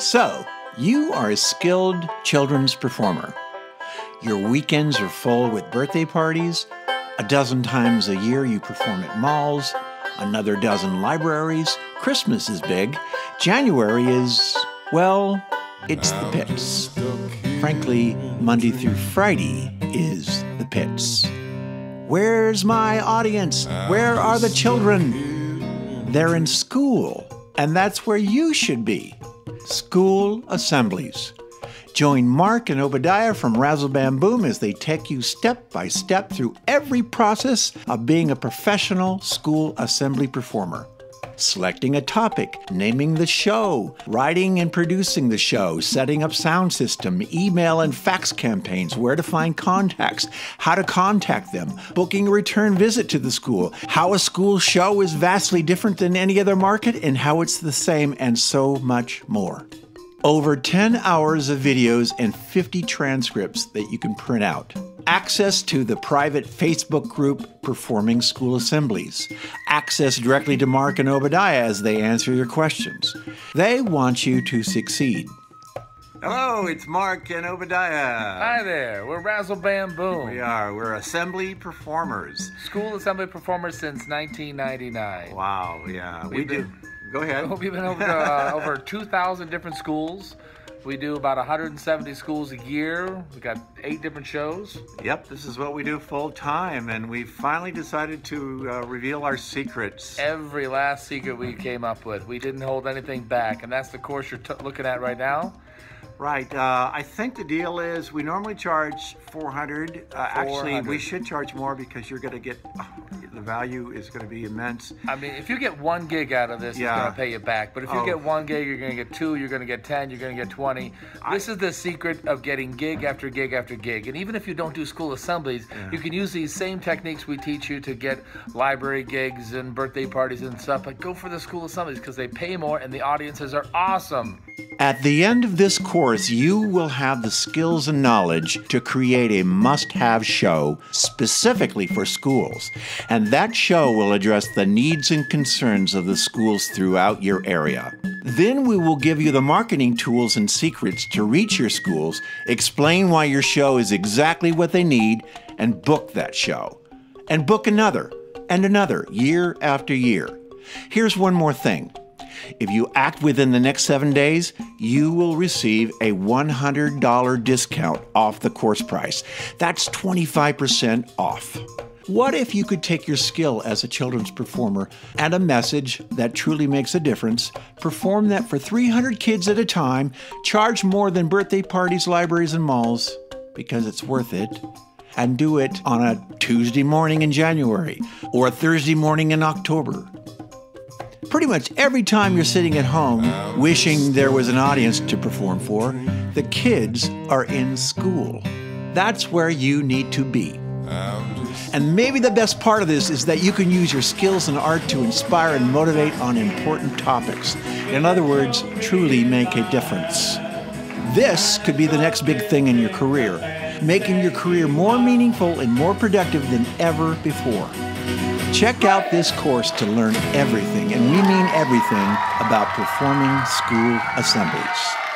So, you are a skilled children's performer. Your weekends are full with birthday parties. A dozen times a year you perform at malls, another dozen libraries. Christmas is big. January is, well, it's the pits. Frankly, Monday through Friday is the pits. Where's my audience? Where are the children? They're in school, and that's where you should be. School assemblies. Join Mark and Obediah from Razzle Bam Boom as they take you step by step through every process of being a professional school assembly performer. Selecting a topic, naming the show, writing and producing the show, setting up sound system, email and fax campaigns, where to find contacts, how to contact them, booking a return visit to the school, how a school show is vastly different than any other market, and how it's the same, and so much more. Over 10 hours of videos and 50 transcripts that you can print out. Access to the private Facebook group Performing School Assemblies. Access directly to Mark and Obediah as they answer your questions. They want you to succeed. Hello, it's Mark and Obediah. Hi there, we're Razzle Bam Boom. We are. We're assembly performers. School assembly performers since 1999. Wow, yeah. we We've do. Go ahead. We've been over uh, over 2,000 different schools. We do about 170 schools a year. We've got eight different shows. Yep, this is what we do full time, and we finally decided to uh, reveal our secrets. Every last secret we came up with, we didn't hold anything back, and that's the course you're t- looking at right now. Right. Uh, I think the deal is we normally charge 400. Uh, Actually, we should charge more because you're going to get the value is going to be immense. I mean, if you get one gig out of this, Yeah. it's going to pay you back. But if you Oh. get one gig, you're going to get two, you're going to get 10, you're going to get 20. This is the secret of getting gig after gig after gig. And even if you don't do school assemblies, you can use these same techniques we teach you to get library gigs and birthday parties and stuff. But go for the school assemblies because they pay more and the audiences are awesome. At the end of this course, you will have the skills and knowledge to create a must have show specifically for schools. And that show will address the needs and concerns of the schools throughout your area. Then we will give you the marketing tools and secrets to reach your schools, explain why your show is exactly what they need, and book that show. And book another and another year after year. Here's one more thing. If you act within the next seven days, you will receive a $100 discount off the course price. That's 25% off. What if you could take your skill as a children's performer and a message that truly makes a difference, perform that for 300 kids at a time, charge more than birthday parties, libraries, and malls, because it's worth it, and do it on a Tuesday morning in January or a Thursday morning in October? Pretty much every time you're sitting at home wishing there was an audience to perform for, the kids are in school. That's where you need to be. And maybe the best part of this is that you can use your skills and art to inspire and motivate on important topics. In other words, truly make a difference. This could be the next big thing in your career, making your career more meaningful and more productive than ever before. Check out this course to learn everything, and we mean everything, about performing school assemblies.